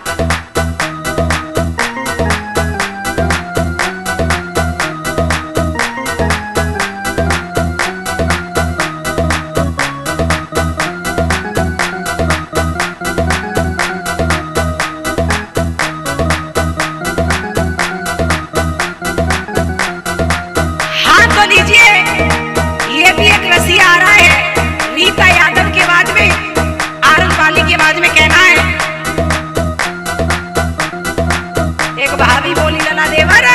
barba. भाभी बोली लला देवर।